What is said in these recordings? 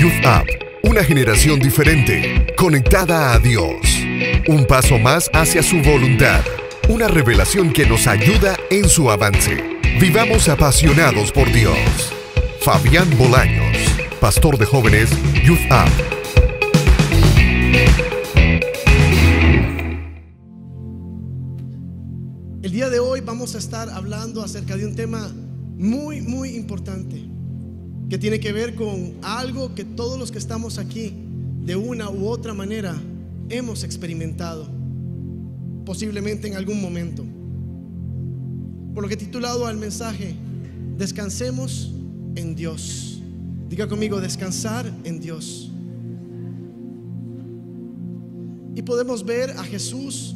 Youth Up, una generación diferente, conectada a Dios. Un paso más hacia su voluntad, una revelación que nos ayuda en su avance. Vivamos apasionados por Dios. Fabián Bolaños, pastor de jóvenes Youth Up. El día de hoy vamos a estar hablando acerca de un tema muy, muy importante que tiene que ver con algo que todos los que estamos aquí, de una u otra manera, hemos experimentado, posiblemente en algún momento. Por lo que titulado al mensaje, Descansemos en Dios. Diga conmigo, descansar en Dios. Y podemos ver a Jesús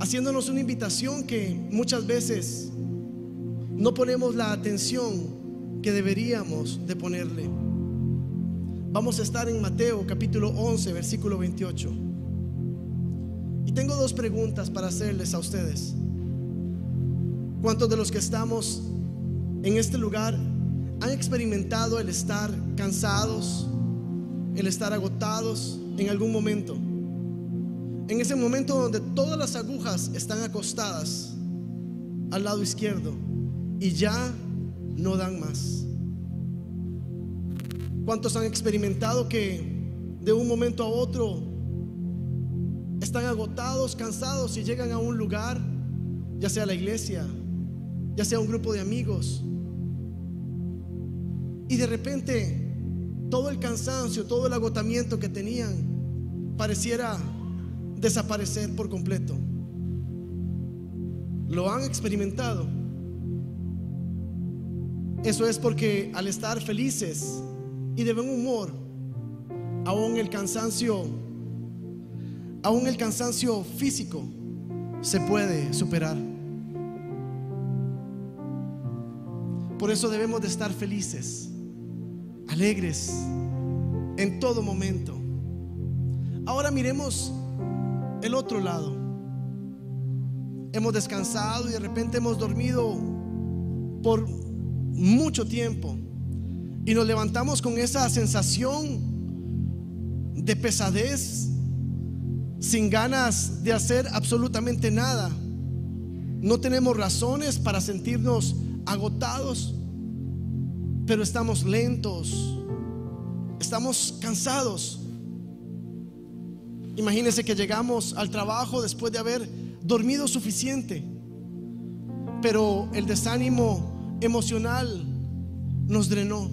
haciéndonos una invitación que muchas veces no ponemos la atención que deberíamos de ponerle. Vamos a estar en Mateo capítulo 11, versículo 28. Y tengo dos preguntas para hacerles a ustedes. ¿Cuántos de los que estamos en este lugar han experimentado el estar cansados, el estar agotados en algún momento? En ese momento donde todas las agujas están acostadas al lado izquierdo y ya no dan más. ¿Cuántos han experimentado que de un momento a otro están agotados, cansados y llegan a un lugar, ya sea la iglesia, ya sea un grupo de amigos, y de repente todo el cansancio, todo el agotamiento que tenían pareciera desaparecer por completo? ¿Lo han experimentado? Eso es porque al estar felices y de buen humor, aún el cansancio, aún el cansancio físico se puede superar. Por eso debemos de estar felices, alegres en todo momento. Ahora miremos el otro lado. Hemos descansado y de repente hemos dormido por mucho tiempo y nos levantamos con esa sensación de pesadez, sin ganas de hacer absolutamente nada. No tenemos razones para sentirnos agotados, pero estamos lentos, estamos cansados. Imagínense que llegamos al trabajo después de haber dormido suficiente, pero el desánimo emocional nos drenó.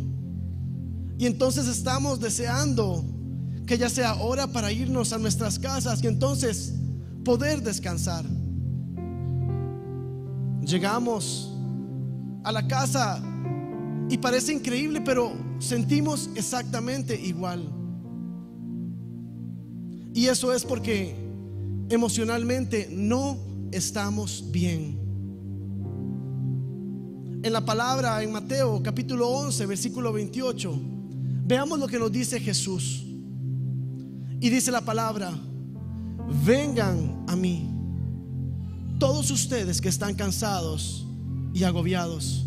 Y entonces estamos deseando que ya sea hora para irnos a nuestras casas y entonces poder descansar. Llegamos a la casa y parece increíble, pero sentimos exactamente igual. Y eso es porque emocionalmente no estamos bien en la palabra en Mateo capítulo 11, versículo 28, veamos lo que nos dice Jesús. Y dice la palabra, vengan a mí, todos ustedes que están cansados y agobiados.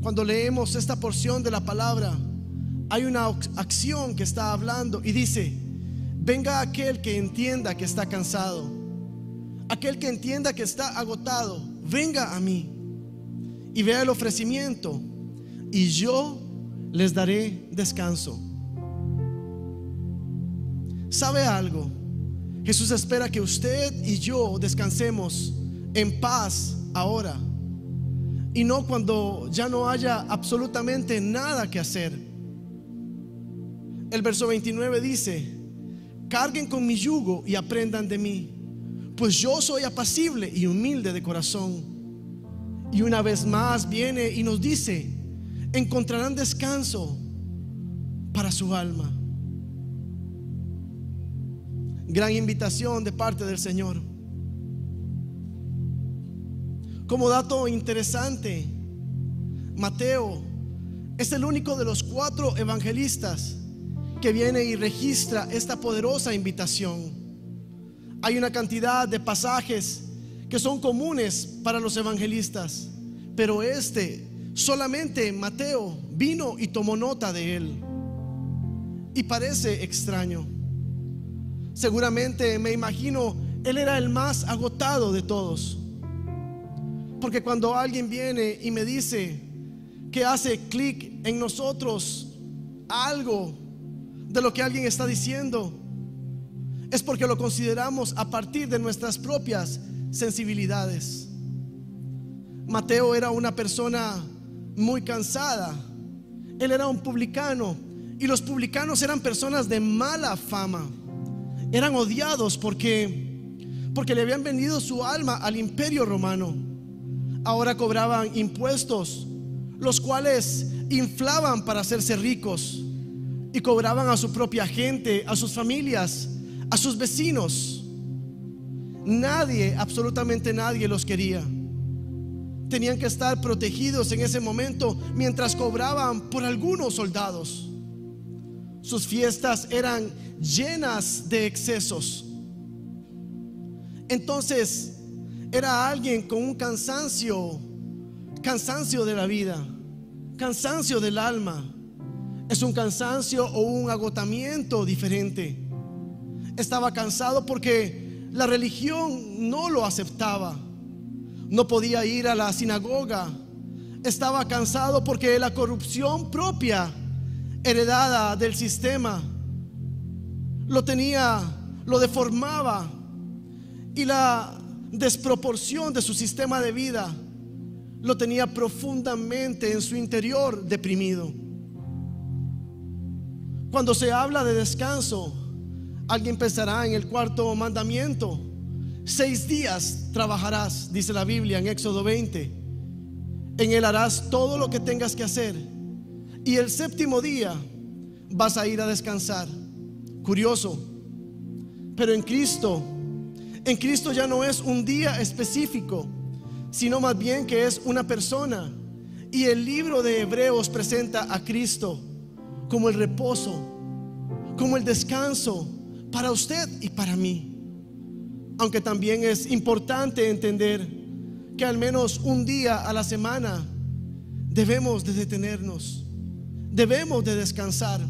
Cuando leemos esta porción de la palabra, hay una acción que está hablando y dice, venga aquel que entienda que está cansado, aquel que entienda que está agotado, venga a mí y vea el ofrecimiento y yo les daré descanso. ¿Sabe algo? Jesús espera que usted y yo descansemos en paz ahora y no cuando ya no haya absolutamente nada que hacer. El verso 29 dice, carguen con mi yugo y aprendan de mí, pues yo soy apacible y humilde de corazón y una vez más viene y nos dice, encontrarán descanso para su alma. Gran invitación de parte del Señor. Como dato interesante, Mateo es el único de los cuatro evangelistas que viene y registra esta poderosa invitación. Hay una cantidad de pasajes que son comunes para los evangelistas, pero este solamente Mateo vino y tomó nota de él. y parece extraño. Seguramente me imagino, él era el más agotado de todos. Porque cuando alguien viene y me dice que hace clic en nosotros algo de lo que alguien está diciendo, es porque lo consideramos a partir de nuestras propias sensibilidades. Mateo era una persona muy cansada. Él era un publicano y los publicanos eran personas de mala fama. Eran odiados porque porque le habían vendido su alma al imperio romano. Ahora cobraban impuestos, los cuales inflaban para hacerse ricos y cobraban a su propia gente, a sus familias, a sus vecinos. Nadie, absolutamente nadie los quería. Tenían que estar protegidos en ese momento mientras cobraban por algunos soldados. Sus fiestas eran llenas de excesos. Entonces era alguien con un cansancio, cansancio de la vida, cansancio del alma. Es un cansancio o un agotamiento diferente. Estaba cansado porque la religión no lo aceptaba. No podía ir a la sinagoga. Estaba cansado porque la corrupción propia heredada del sistema lo tenía, lo deformaba y la desproporción de su sistema de vida lo tenía profundamente en su interior deprimido. Cuando se habla de descanso, alguien pensará en el cuarto mandamiento. Seis días trabajarás, dice la Biblia en Éxodo 20. En él harás todo lo que tengas que hacer. Y el séptimo día vas a ir a descansar. Curioso. Pero en Cristo, en Cristo ya no es un día específico, sino más bien que es una persona. Y el libro de Hebreos presenta a Cristo como el reposo, como el descanso para usted y para mí. Aunque también es importante entender que al menos un día a la semana debemos de detenernos, debemos de descansar.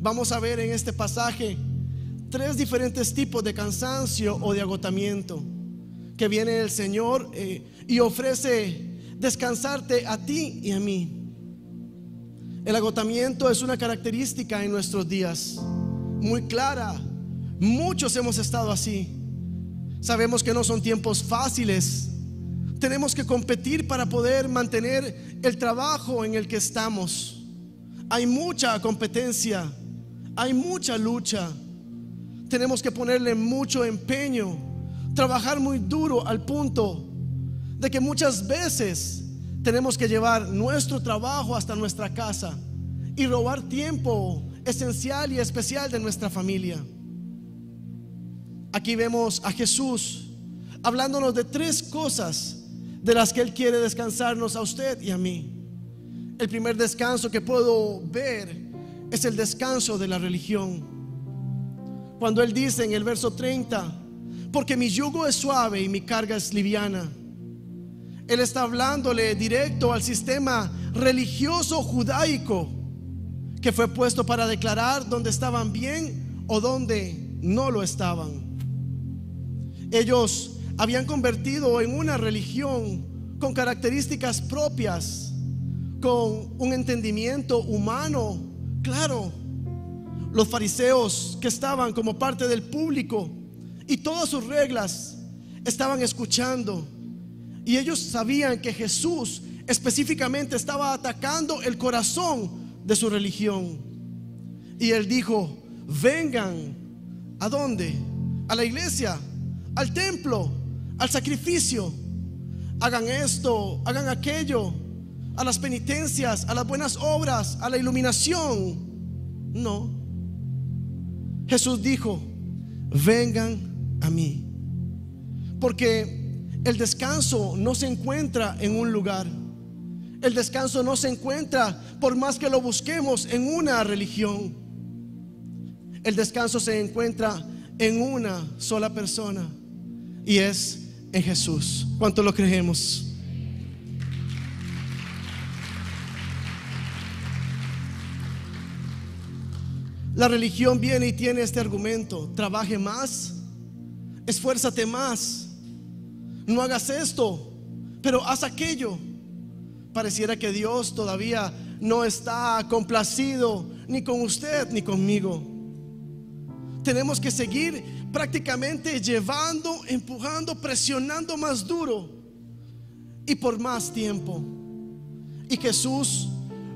Vamos a ver en este pasaje tres diferentes tipos de cansancio o de agotamiento que viene el Señor eh, y ofrece descansarte a ti y a mí. El agotamiento es una característica en nuestros días, muy clara. Muchos hemos estado así. Sabemos que no son tiempos fáciles. Tenemos que competir para poder mantener el trabajo en el que estamos. Hay mucha competencia, hay mucha lucha tenemos que ponerle mucho empeño, trabajar muy duro al punto de que muchas veces tenemos que llevar nuestro trabajo hasta nuestra casa y robar tiempo esencial y especial de nuestra familia. Aquí vemos a Jesús hablándonos de tres cosas de las que Él quiere descansarnos a usted y a mí. El primer descanso que puedo ver es el descanso de la religión. Cuando Él dice en el verso 30, porque mi yugo es suave y mi carga es liviana. Él está hablándole directo al sistema religioso judaico que fue puesto para declarar dónde estaban bien o dónde no lo estaban. Ellos habían convertido en una religión con características propias, con un entendimiento humano, claro, los fariseos que estaban como parte del público y todas sus reglas estaban escuchando. Y ellos sabían que Jesús específicamente estaba atacando el corazón de su religión. Y él dijo, vengan, ¿a dónde? A la iglesia, al templo, al sacrificio. Hagan esto, hagan aquello, a las penitencias, a las buenas obras, a la iluminación. No. Jesús dijo, vengan a mí. Porque el descanso no se encuentra en un lugar. El descanso no se encuentra por más que lo busquemos en una religión. El descanso se encuentra en una sola persona y es en Jesús. ¿Cuánto lo creemos? La religión viene y tiene este argumento, trabaje más, esfuérzate más, no hagas esto, pero haz aquello. Pareciera que Dios todavía no está complacido ni con usted ni conmigo. Tenemos que seguir prácticamente llevando, empujando, presionando más duro y por más tiempo. Y Jesús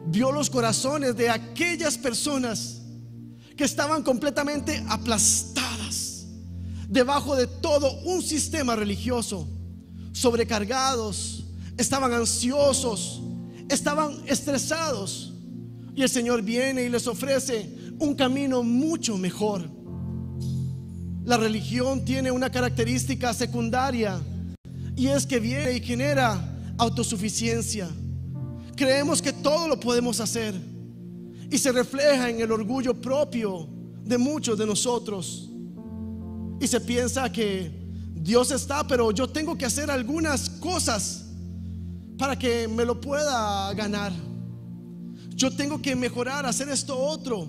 vio los corazones de aquellas personas que estaban completamente aplastadas debajo de todo un sistema religioso, sobrecargados, estaban ansiosos, estaban estresados. Y el Señor viene y les ofrece un camino mucho mejor. La religión tiene una característica secundaria y es que viene y genera autosuficiencia. Creemos que todo lo podemos hacer y se refleja en el orgullo propio de muchos de nosotros. Y se piensa que Dios está, pero yo tengo que hacer algunas cosas para que me lo pueda ganar. Yo tengo que mejorar, hacer esto otro.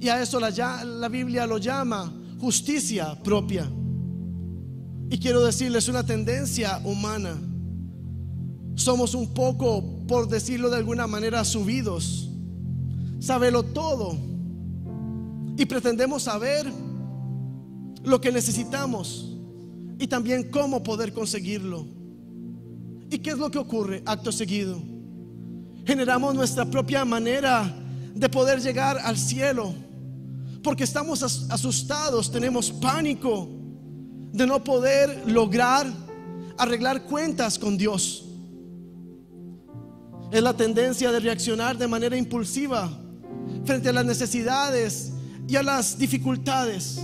Y a eso la, Biblia lo llama justicia propia. Y quiero decirles una tendencia humana. Somos un poco, por decirlo de alguna manera, subidos. Sabelo todo. Y pretendemos saber lo que necesitamos y también cómo poder conseguirlo. ¿Y qué es lo que ocurre acto seguido? Generamos nuestra propia manera de poder llegar al cielo porque estamos asustados, tenemos pánico de no poder lograr arreglar cuentas con Dios. Es la tendencia de reaccionar de manera impulsiva frente a las necesidades y a las dificultades.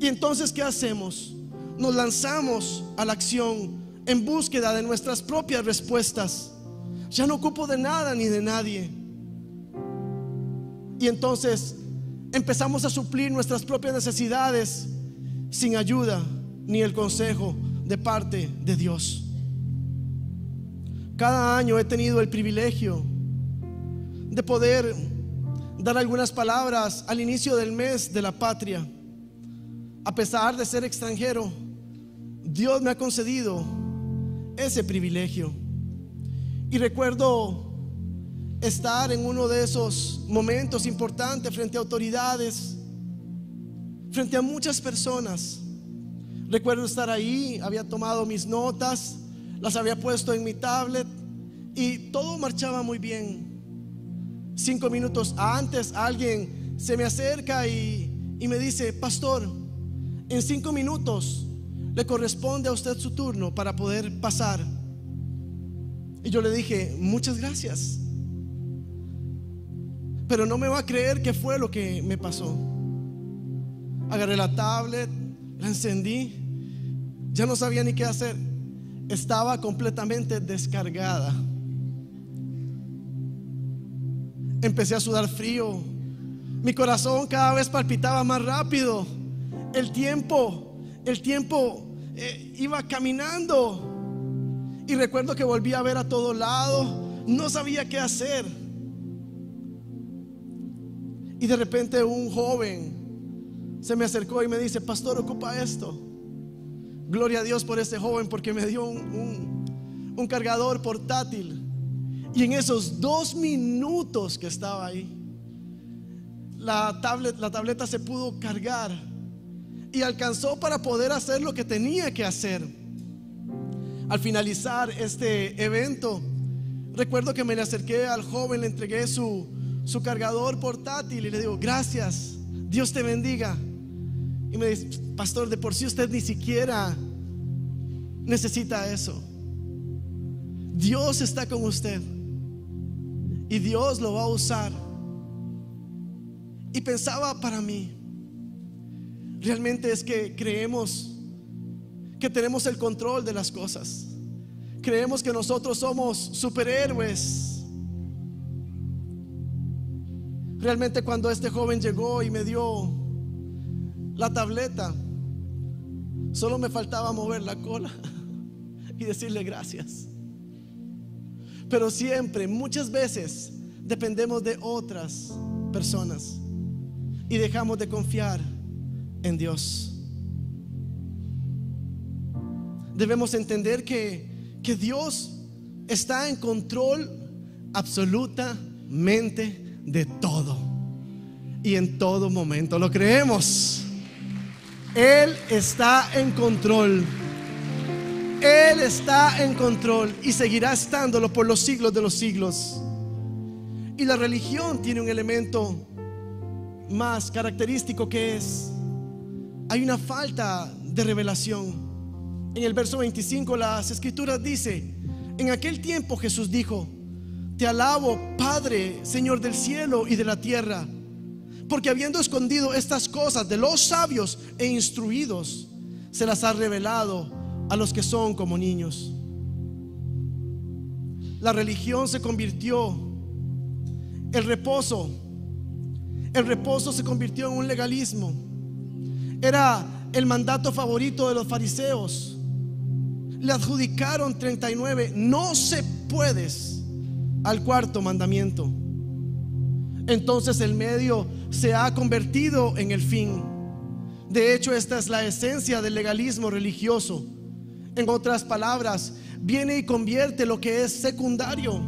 Y entonces, ¿qué hacemos? Nos lanzamos a la acción en búsqueda de nuestras propias respuestas. Ya no ocupo de nada ni de nadie. Y entonces empezamos a suplir nuestras propias necesidades sin ayuda ni el consejo de parte de Dios. Cada año he tenido el privilegio de poder dar algunas palabras al inicio del mes de la patria. A pesar de ser extranjero, Dios me ha concedido ese privilegio. Y recuerdo estar en uno de esos momentos importantes frente a autoridades, frente a muchas personas. Recuerdo estar ahí, había tomado mis notas, las había puesto en mi tablet y todo marchaba muy bien. Cinco minutos antes alguien se me acerca y, y me dice, pastor, en cinco minutos le corresponde a usted su turno para poder pasar. Y yo le dije, muchas gracias. Pero no me va a creer qué fue lo que me pasó. Agarré la tablet, la encendí, ya no sabía ni qué hacer. Estaba completamente descargada. Empecé a sudar frío. Mi corazón cada vez palpitaba más rápido. El tiempo, el tiempo eh, iba caminando. Y recuerdo que volví a ver a todo lado. No sabía qué hacer. Y de repente un joven se me acercó y me dice, pastor, ocupa esto. Gloria a Dios por ese joven porque me dio un, un, cargador portátil. Y en esos dos minutos que estaba ahí, la, tablet, la tableta se pudo cargar y alcanzó para poder hacer lo que tenía que hacer. Al finalizar este evento, recuerdo que me le acerqué al joven, le entregué su, su cargador portátil y le digo, gracias, Dios te bendiga. Y me dice, pastor, de por sí usted ni siquiera necesita eso. Dios está con usted y Dios lo va a usar. Y pensaba para mí, realmente es que creemos que tenemos el control de las cosas. Creemos que nosotros somos superhéroes Realmente cuando este joven llegó y me dio la tableta, solo me faltaba mover la cola y decirle gracias. Pero siempre, muchas veces, dependemos de otras personas. y dejamos de confiar en Dios. Debemos entender que, que Dios está en control absolutamente de todo y en todo momento. ¿Lo creemos? Él está en control. Él está en control y seguirá estándolo por los siglos de los siglos. Y la religión tiene un elemento más característico que es, hay una falta de revelación. En el verso 25 las escrituras dice, en aquel tiempo Jesús dijo, te alabo Padre, Señor del cielo y de la tierra, porque habiendo escondido estas cosas de los sabios e instruidos, se las ha revelado a los que son como niños. La religión se convirtió, el reposo, el reposo se convirtió en un legalismo. Era el mandato favorito de los fariseos. Le adjudicaron 39, no se puedes al cuarto mandamiento. Entonces el medio se ha convertido en el fin. De hecho, esta es la esencia del legalismo religioso en otras palabras, viene y convierte lo que es secundario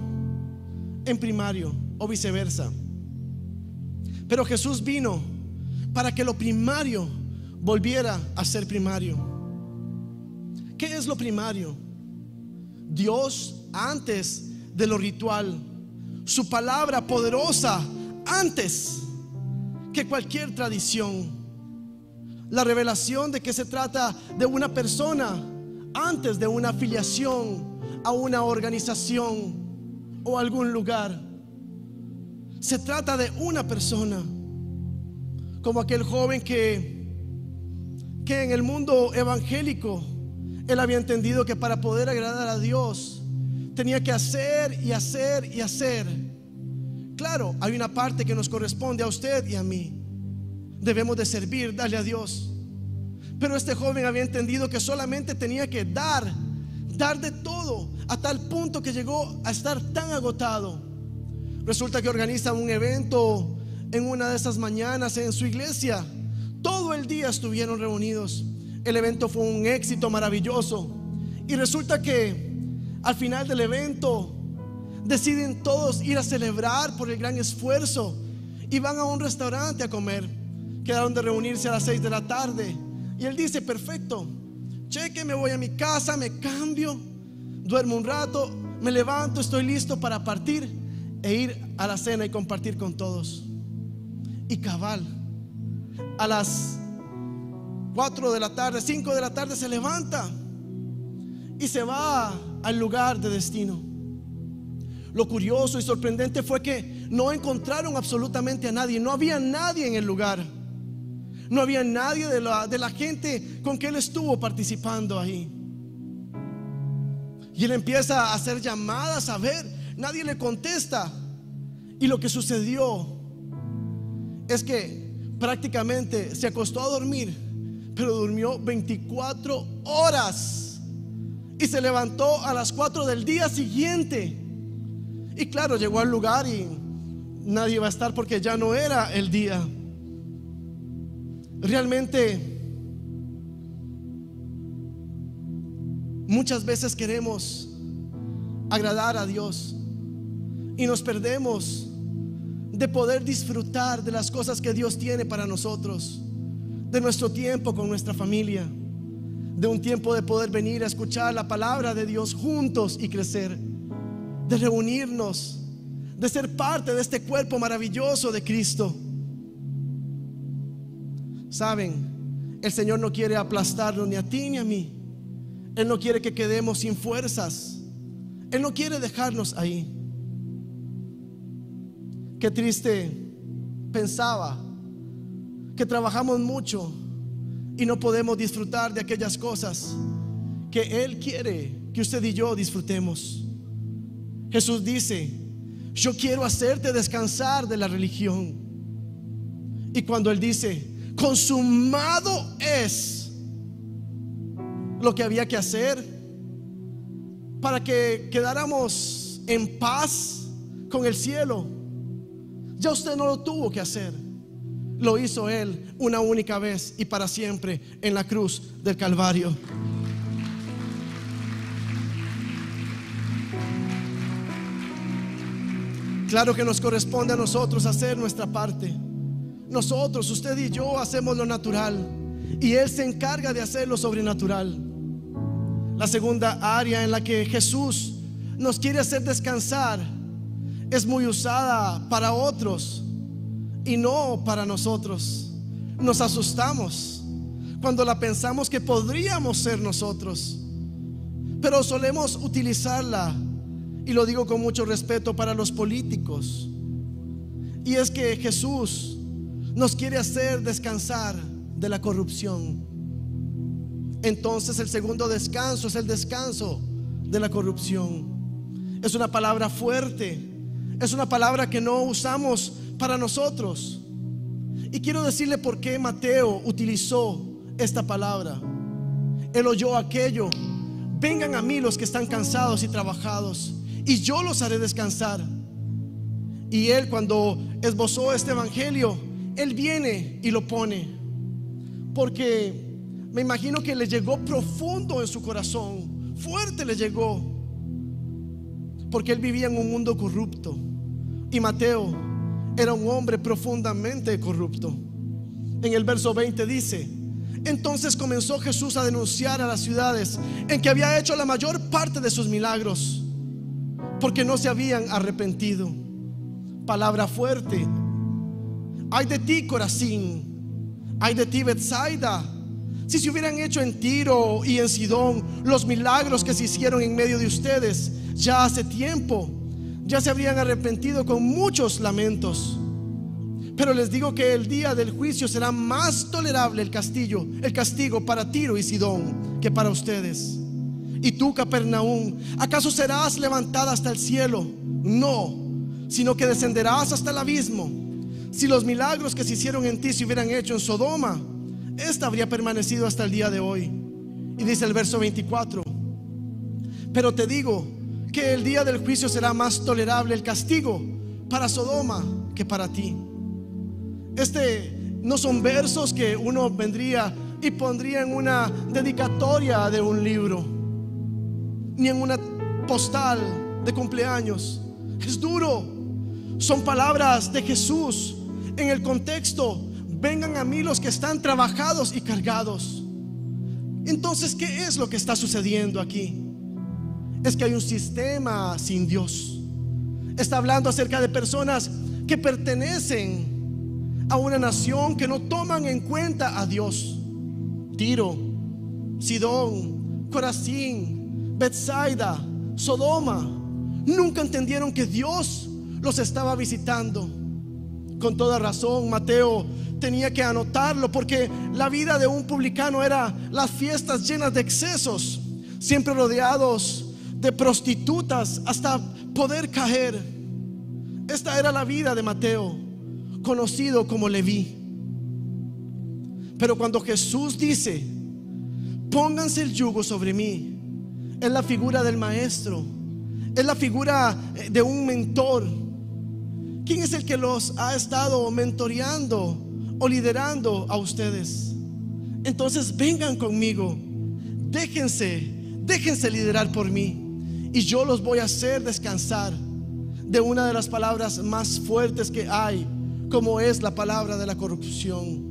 en primario o viceversa. Pero Jesús vino para que lo primario volviera a ser primario. ¿Qué es lo primario? Dios antes de lo ritual. Su palabra poderosa antes que cualquier tradición. La revelación de que se trata de una persona antes de una afiliación a una organización o algún lugar. Se trata de una persona, como aquel joven que, que en el mundo evangélico, él había entendido que para poder agradar a Dios tenía que hacer y hacer y hacer. Claro, hay una parte que nos corresponde a usted y a mí. Debemos de servir, darle a Dios. Pero este joven había entendido que solamente tenía que dar, dar de todo, a tal punto que llegó a estar tan agotado. Resulta que organiza un evento en una de esas mañanas en su iglesia. El día estuvieron reunidos. El evento fue un éxito maravilloso. Y resulta que al final del evento deciden todos ir a celebrar por el gran esfuerzo y van a un restaurante a comer. Quedaron de reunirse a las 6 de la tarde. Y él dice, perfecto, cheque, me voy a mi casa, me cambio, duermo un rato, me levanto, estoy listo para partir e ir a la cena y compartir con todos. Y cabal, a las 4 de la tarde, 5 de la tarde se levanta y se va al lugar de destino. Lo curioso y sorprendente fue que no encontraron absolutamente a nadie, no había nadie en el lugar. No había nadie de la, de la gente con que él estuvo participando ahí. Y él empieza a hacer llamadas a ver, nadie le contesta. Y lo que sucedió es que prácticamente se acostó a dormir, pero durmió 24 horas. Y se levantó a las 4 del día siguiente. Y claro, llegó al lugar y nadie va a estar porque ya no era el día. Realmente muchas veces queremos agradar a Dios y nos perdemos de poder disfrutar de las cosas que Dios tiene para nosotros, de nuestro tiempo con nuestra familia, de un tiempo de poder venir a escuchar la palabra de Dios juntos y crecer, de reunirnos, de ser parte de este cuerpo maravilloso de Cristo. Saben, el Señor no quiere aplastarnos ni a ti ni a mí. Él no quiere que quedemos sin fuerzas. Él no quiere dejarnos ahí. Qué triste pensaba que trabajamos mucho y no podemos disfrutar de aquellas cosas que Él quiere que usted y yo disfrutemos. Jesús dice, yo quiero hacerte descansar de la religión. Y cuando Él dice, consumado es lo que había que hacer para que quedáramos en paz con el cielo. Ya usted no lo tuvo que hacer. Lo hizo Él una única vez y para siempre en la cruz del Calvario. Claro que nos corresponde a nosotros hacer nuestra parte. Nosotros, usted y yo, hacemos lo natural y Él se encarga de hacer lo sobrenatural. La segunda área en la que Jesús nos quiere hacer descansar es muy usada para otros y no para nosotros. Nos asustamos cuando la pensamos que podríamos ser nosotros, pero solemos utilizarla y lo digo con mucho respeto para los políticos. Y es que Jesús nos quiere hacer descansar de la corrupción. Entonces el segundo descanso es el descanso de la corrupción. Es una palabra fuerte, es una palabra que no usamos para nosotros. Y quiero decirle por qué Mateo utilizó esta palabra. Él oyó aquello. Vengan a mí los que están cansados y trabajados y yo los haré descansar. Y él cuando esbozó este evangelio, él viene y lo pone. Porque me imagino que le llegó profundo en su corazón, fuerte le llegó. Porque él vivía en un mundo corrupto. Y Mateo era un hombre profundamente corrupto. En el verso 20 dice, entonces comenzó Jesús a denunciar a las ciudades en que había hecho la mayor parte de sus milagros porque no se habían arrepentido. Palabra fuerte. Hay de ti, Corazín. Hay de ti, Bethsaida. Si se hubieran hecho en Tiro y en Sidón los milagros que se hicieron en medio de ustedes ya hace tiempo, ya se habrían arrepentido con muchos lamentos. Pero les digo que el día del juicio será más tolerable el castillo, el castigo para Tiro y Sidón que para ustedes. Y tú, Capernaum, ¿acaso serás levantada hasta el cielo? No, sino que descenderás hasta el abismo. Si los milagros que se hicieron en ti se hubieran hecho en Sodoma, esta habría permanecido hasta el día de hoy. Y dice el verso 24, pero te digo que el día del juicio será más tolerable el castigo para Sodoma que para ti. Este no son versos que uno vendría y pondría en una dedicatoria de un libro ni en una postal de cumpleaños. Es duro. Son palabras de Jesús en el contexto. Vengan a mí los que están trabajados y cargados. Entonces, ¿qué es lo que está sucediendo aquí? Es que hay un sistema sin Dios. Está hablando acerca de personas que pertenecen a una nación que no toman en cuenta a Dios. Tiro, Sidón, Corazín, Bethsaida, Sodoma, nunca entendieron que Dios los estaba visitando. Con toda razón, Mateo tenía que anotarlo porque la vida de un publicano era las fiestas llenas de excesos, siempre rodeados de prostitutas hasta poder caer. Esta era la vida de Mateo, conocido como Leví. Pero cuando Jesús dice, pónganse el yugo sobre mí es la figura del maestro, es la figura eh, de un mentor. ¿Quién es el que los ha estado mentoreando o liderando a ustedes? Entonces vengan conmigo, déjense, déjense liderar por mí y yo los voy a hacer descansar de una de las palabras más fuertes que hay, como es la palabra de la corrupción.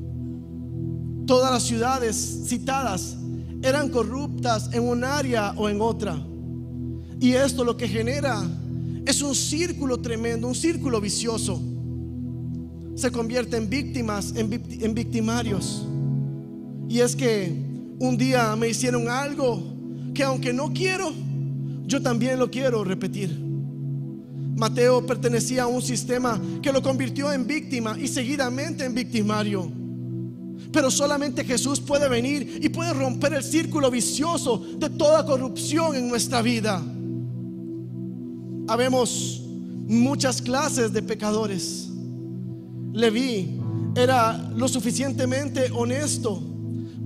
Todas las ciudades citadas eran corruptas en un área o en otra. Y esto lo que genera es un círculo tremendo, un círculo vicioso. Se convierte en víctimas, en, victimarios. Y es que un día me hicieron algo que aunque no quiero, yo también lo quiero repetir. Mateo pertenecía a un sistema que lo convirtió en víctima y seguidamente en victimario. Pero solamente Jesús puede venir y puede romper el círculo vicioso de toda corrupción en nuestra vida. Habemos muchas clases de pecadores. Leví era lo suficientemente honesto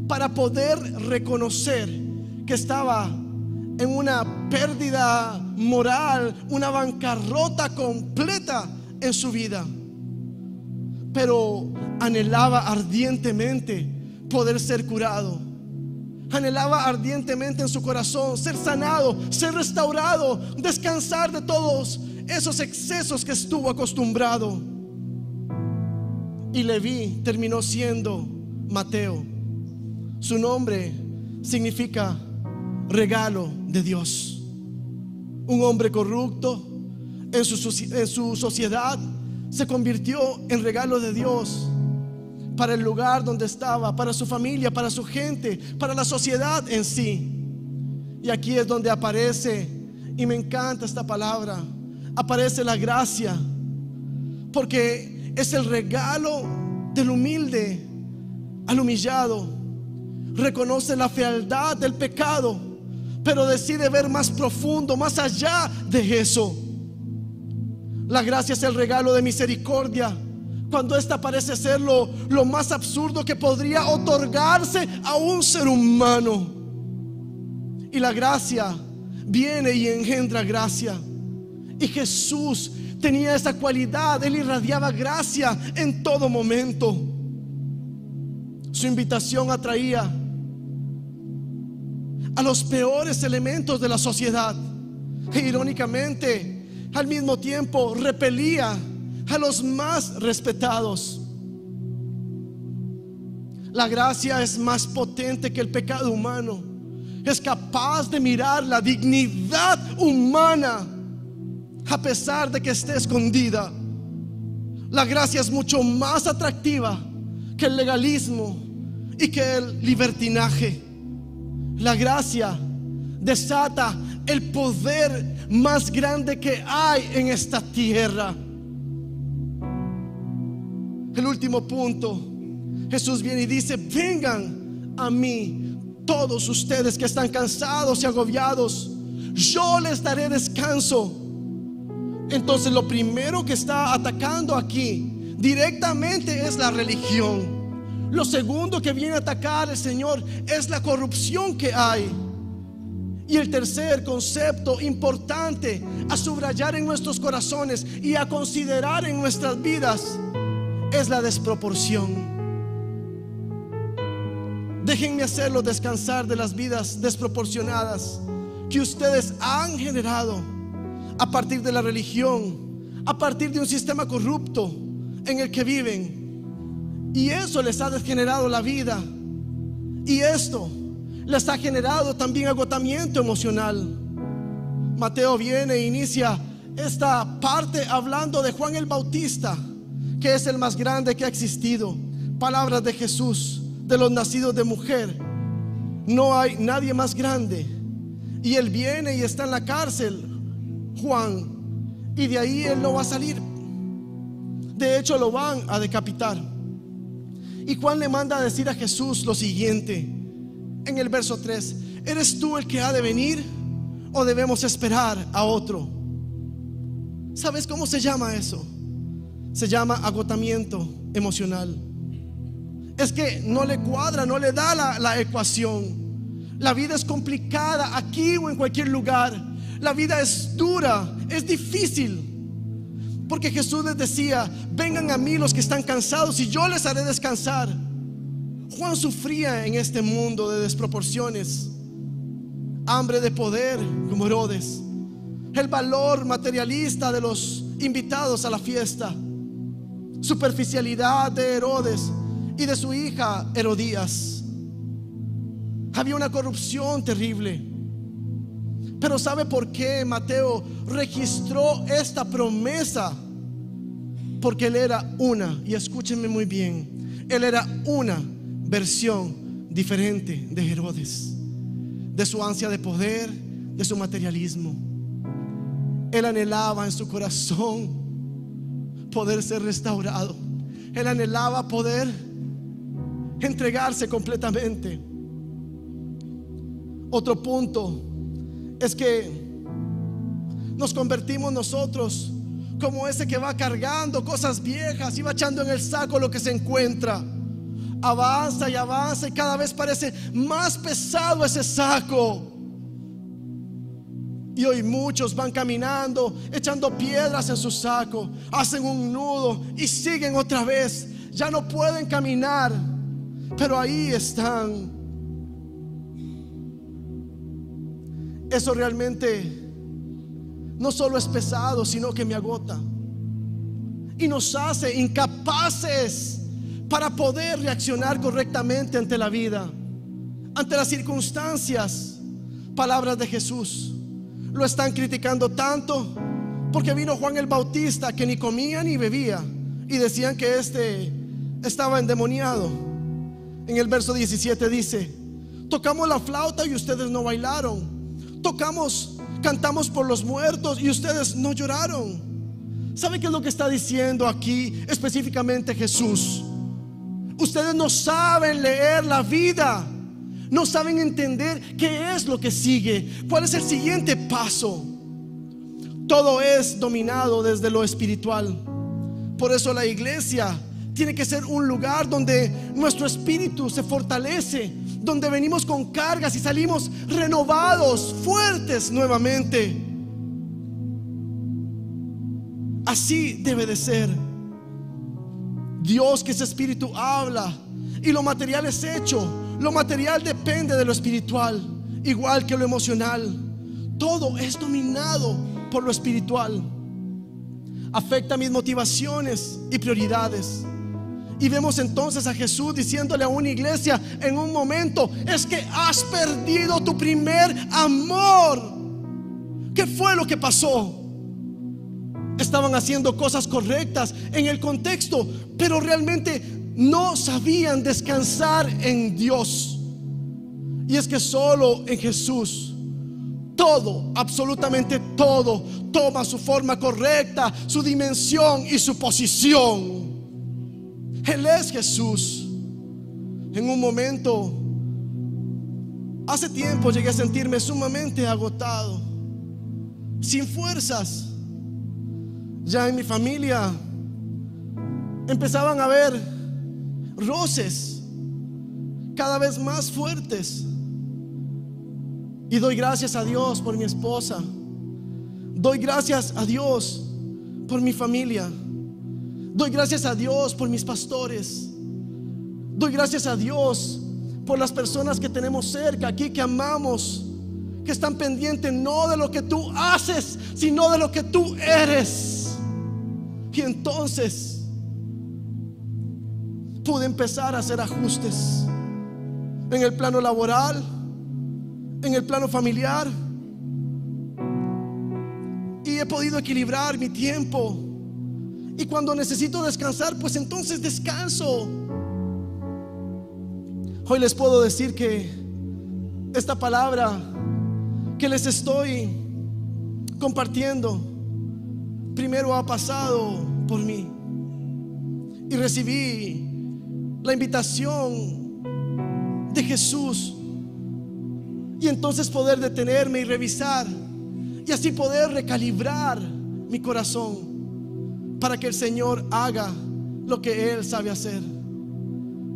para poder reconocer que estaba en una pérdida moral, una bancarrota completa en su vida. pero anhelaba ardientemente poder ser curado. Anhelaba ardientemente en su corazón ser sanado, ser restaurado, descansar de todos esos excesos que estuvo acostumbrado. Y Leví terminó siendo Mateo. Su nombre significa regalo de Dios. Un hombre corrupto en su, en su sociedad se convirtió en regalo de Dios para el lugar donde estaba, para su familia, para su gente, para la sociedad en sí. Y aquí es donde aparece, y me encanta esta palabra, aparece la gracia, porque es el regalo del humilde al humillado. Reconoce la fealdad del pecado, pero decide ver más profundo, más allá de eso. La gracia es el regalo de misericordia. Cuando esta parece ser lo, lo más absurdo que podría otorgarse a un ser humano. Y la gracia viene y engendra gracia. Y Jesús tenía esa cualidad, Él irradiaba gracia en todo momento. Su invitación atraía a los peores elementos de la sociedad. E irónicamente, al mismo tiempo repelía a los más respetados. La gracia es más potente que el pecado humano. Es capaz de mirar la dignidad humana a pesar de que esté escondida. La gracia es mucho más atractiva que el legalismo y que el libertinaje. La gracia desata el poder más grande que hay en esta tierra. El último punto, Jesús viene y dice, vengan a mí todos ustedes que están cansados y agobiados, yo les daré descanso. Entonces lo primero que está atacando aquí directamente es la religión. Lo segundo que viene a atacar el Señor es la corrupción que hay. Y el tercer concepto importante a subrayar en nuestros corazones y a considerar en nuestras vidas es la desproporción. Déjenme hacerlo descansar de las vidas desproporcionadas que ustedes han generado a partir de la religión, a partir de un sistema corrupto en el que viven. Y eso les ha degenerado la vida. Y esto les ha generado también agotamiento emocional. Mateo viene e inicia esta parte hablando de Juan el Bautista, que es el más grande que ha existido. Palabras de Jesús, de los nacidos de mujer. No hay nadie más grande. Y él viene y está en la cárcel Juan y de ahí él no va a salir. De hecho lo van a decapitar. Y Juan le manda a decir a Jesús lo siguiente en el verso 3, ¿eres tú el que ha de venir o debemos esperar a otro? ¿Sabes cómo se llama eso? Se llama agotamiento emocional. Es que no le cuadra, no le da la, la ecuación. La vida es complicada aquí o en cualquier lugar. La vida es dura, es difícil. Porque Jesús les decía, vengan a mí los que están cansados y yo les haré descansar. Juan sufría en este mundo de desproporciones, hambre de poder como Herodes, el valor materialista de los invitados a la fiesta, superficialidad de Herodes y de su hija Herodías. Había una corrupción terrible. Pero ¿sabe por qué Mateo registró esta promesa? Porque él era una, y escúchenme muy bien, él era una versión diferente de Herodes, de su ansia de poder, de su materialismo. Él anhelaba en su corazón poder ser restaurado. Él anhelaba poder entregarse completamente. Otro punto es que nos convertimos nosotros como ese que va cargando cosas viejas y va echando en el saco lo que se encuentra. Avanza y avanza y cada vez parece más pesado ese saco. Y hoy muchos van caminando, echando piedras en su saco, hacen un nudo y siguen otra vez. Ya no pueden caminar, pero ahí están. Eso realmente no solo es pesado, sino que me agota. Y nos hace incapaces para poder reaccionar correctamente ante la vida, ante las circunstancias. Palabras de Jesús. Lo están criticando tanto porque vino Juan el Bautista que ni comía ni bebía y decían que este estaba endemoniado. En el verso 17 dice, tocamos la flauta y ustedes no bailaron. Tocamos, cantamos por los muertos y ustedes no lloraron. ¿Sabe qué es lo que está diciendo aquí específicamente Jesús? Ustedes no saben leer la vida. No saben entender qué es lo que sigue. ¿Cuál es el siguiente paso? Todo es dominado desde lo espiritual. Por eso la iglesia tiene que ser un lugar donde nuestro espíritu se fortalece, donde venimos con cargas y salimos renovados, fuertes nuevamente. Así debe de ser. Dios que es espíritu habla y lo material es hecho. Lo material depende de lo espiritual, igual que lo emocional. Todo es dominado por lo espiritual. Afecta mis motivaciones y prioridades. Y vemos entonces a Jesús diciéndole a una iglesia en un momento, es que has perdido tu primer amor. ¿Qué fue lo que pasó? Estaban haciendo cosas correctas en el contexto, pero realmente no sabían descansar en Dios. Y es que solo en Jesús todo, absolutamente todo, toma su forma correcta, su dimensión y su posición. Él es Jesús. En un momento, hace tiempo llegué a sentirme sumamente agotado, sin fuerzas. Ya en mi familia empezaban a haber roces cada vez más fuertes. Y doy gracias a Dios por mi esposa. Doy gracias a Dios por mi familia. Doy gracias a Dios por mis pastores. Doy gracias a Dios por las personas que tenemos cerca aquí, que amamos, que están pendientes no de lo que tú haces, sino de lo que tú eres. Y entonces pude empezar a hacer ajustes en el plano laboral, en el plano familiar. Y he podido equilibrar mi tiempo y cuando necesito descansar, pues entonces descanso. Hoy les puedo decir que esta palabra que les estoy compartiendo, primero ha pasado por mí. Y recibí la invitación de Jesús. Y entonces poder detenerme y revisar. Y así poder recalibrar mi corazón para que el Señor haga lo que Él sabe hacer.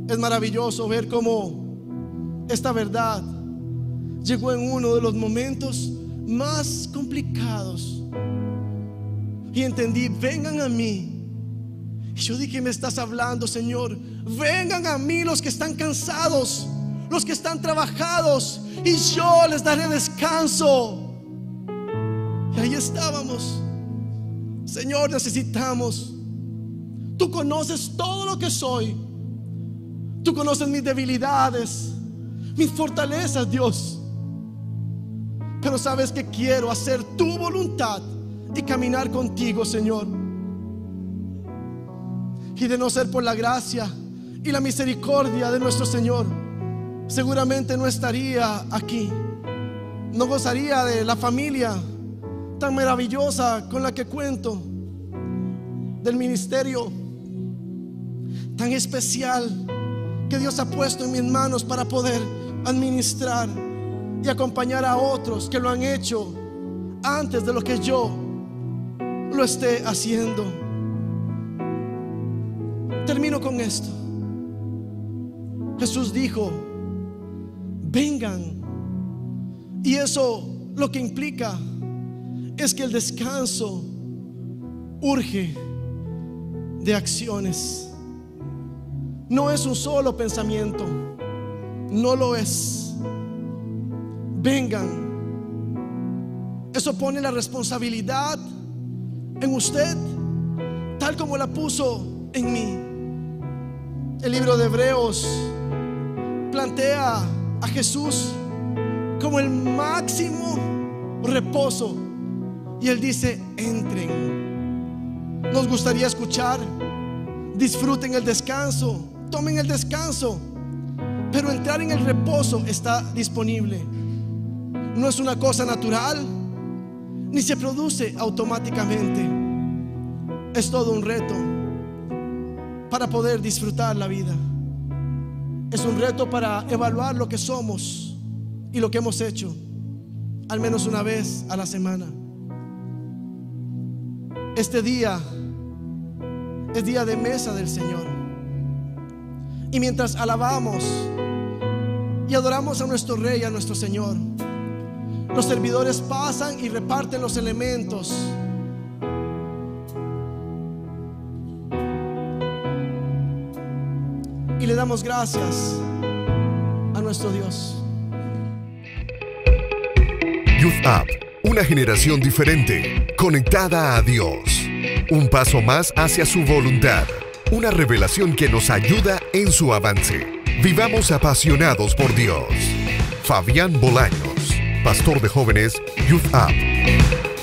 Es maravilloso ver cómo esta verdad llegó en uno de los momentos más complicados. Y entendí, vengan a mí. Y yo dije, me estás hablando, Señor. Vengan a mí los que están cansados, los que están trabajados, y yo les daré descanso. Y ahí estábamos Señor, necesitamos. Tú conoces todo lo que soy. Tú conoces mis debilidades, mis fortalezas, Dios. Pero sabes que quiero hacer tu voluntad y caminar contigo, Señor. Y de no ser por la gracia y la misericordia de nuestro Señor, seguramente no estaría aquí. No gozaría de la familia tan maravillosa con la que cuento, del ministerio tan especial que Dios ha puesto en mis manos para poder administrar y acompañar a otros que lo han hecho antes de lo que yo lo esté haciendo. Termino con esto. Jesús dijo, vengan. Y eso lo que implica es que el descanso urge de acciones. No es un solo pensamiento, no lo es. Vengan. Eso pone la responsabilidad en usted, tal como la puso en mí. El libro de Hebreos plantea a Jesús como el máximo reposo. Y él dice, entren. Nos gustaría escuchar, disfruten el descanso, tomen el descanso, pero entrar en el reposo está disponible. No es una cosa natural, ni se produce automáticamente. Es todo un reto para poder disfrutar la vida. Es un reto para evaluar lo que somos y lo que hemos hecho, al menos una vez a la semana. Este día es día de mesa del Señor. Y mientras alabamos y adoramos a nuestro Rey, a nuestro Señor, los servidores pasan y reparten los elementos. Y le damos gracias a nuestro Dios. Youth Up, una generación diferente, conectada a Dios. Un paso más hacia su voluntad. Una revelación que nos ayuda en su avance. Vivamos apasionados por Dios. Fabián Bolaños, pastor de jóvenes Youth Up.